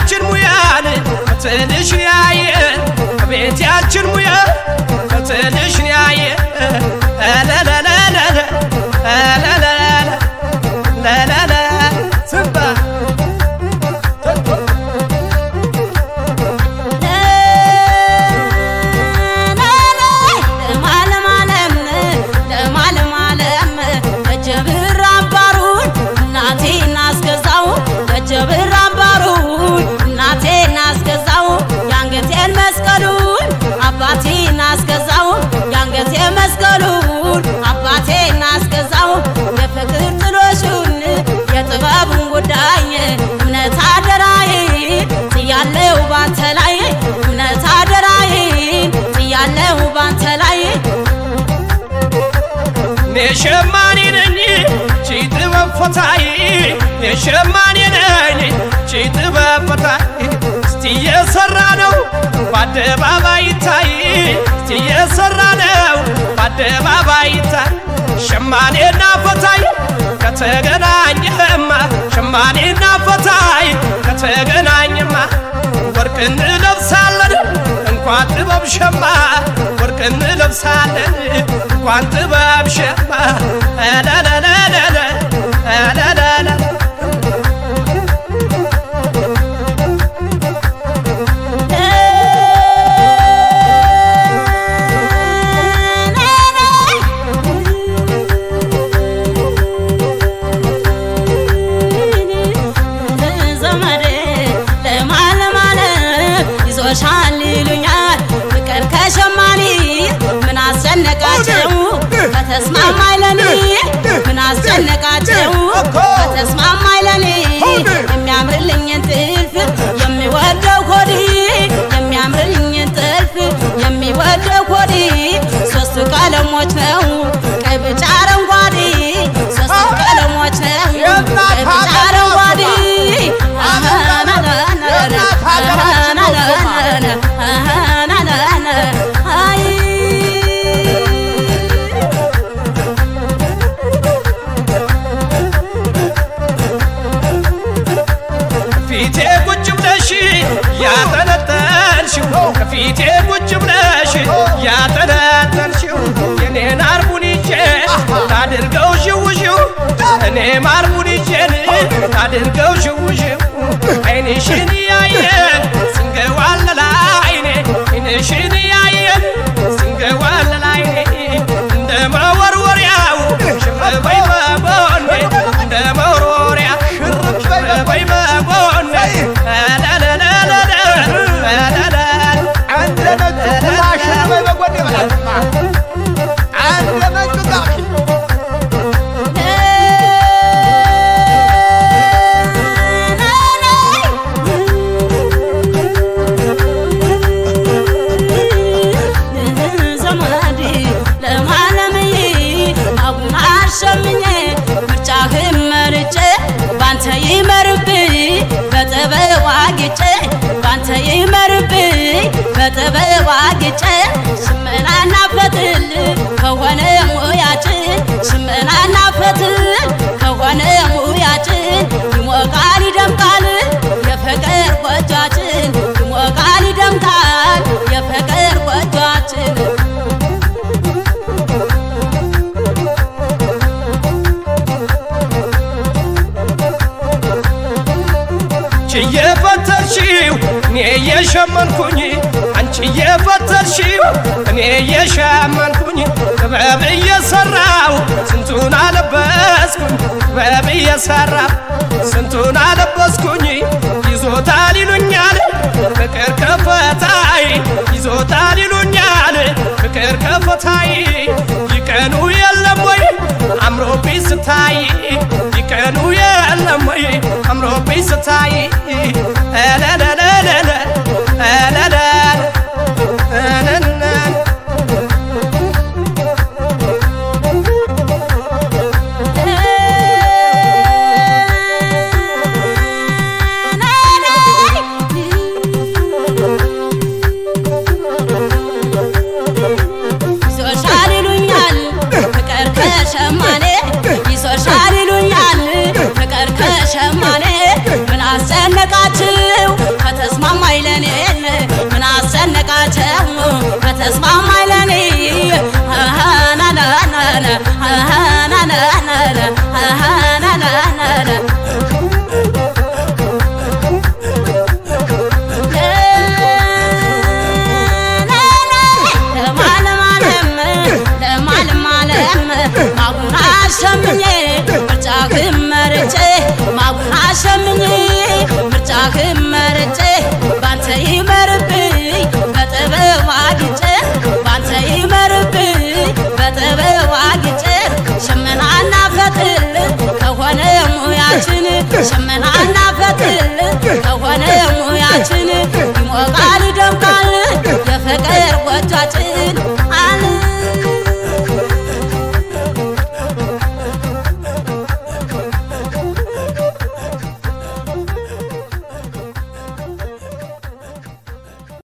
ቤትያችን ሙያን ከትንሽ ያየ ቤትያችን ሙያ ከትንሽ ያየ ለለ የሸማኔ ነኝ ቺ ጥበብ ፈታይ የሸማኔ ነኝ ቺ ጥበብ ፈታይ እስቲ የሰራ ነው በአደባባይ ይታይ። እስቲ የሰራ ነው በአደባባይ ይታይ። ሸማኔና ፈታይ ከተገናኘማ ሸማኔና ፈታይ ከተገናኘማ። ወርቅ እንለብሳለን እንኳን ጥበብ ሸማ እንለብሳለን። እንኳን ጥበብ ምን ታድርገው ሽውሽው አይንሽን ያየ ስንገዋለላ አይኔ አይንሽን የሸመንኩኝ አንቺ የፈተልሽው እኔ የሸመንኩኝ ጥበብ እየሰራው ስንቱን አለበስኩኝ ጥበብ እየሰራው ስንቱን አለበስኩኝ ይዞታል ይሉኛል ፍቅር ከፈታይ ይዞታል ይሉኛል ፍቅር ከፈታይ ይቀኑ የለም ወይ አምሮብኝ ስታይ ይቀኑ የለም ወይ አምሮብኝ ስታይ አላላላላላ አስጨነቃችሁ ከተስማማኝ ለኔ ምን አስጨነቃችሁ ከተስማማኝ ሙያችን ሽመና እናፈትል ከሆነ ሙያችን ይሞቃል ይደምቃል የፍቅር ጎጇችን